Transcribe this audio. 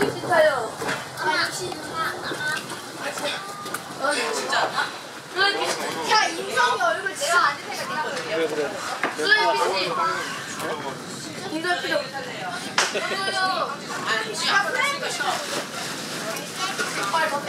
여기 진짜요. 진짜. 그래, 야 인성이 얼굴 내가 안될 생각 내가 볼게. 그래 그래. 그래, 피지. 이걸 필요 없잖아요. 아니, 지금 진짜. 빨리 더 빼.